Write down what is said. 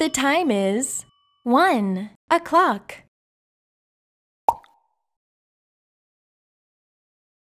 The time is one o'clock.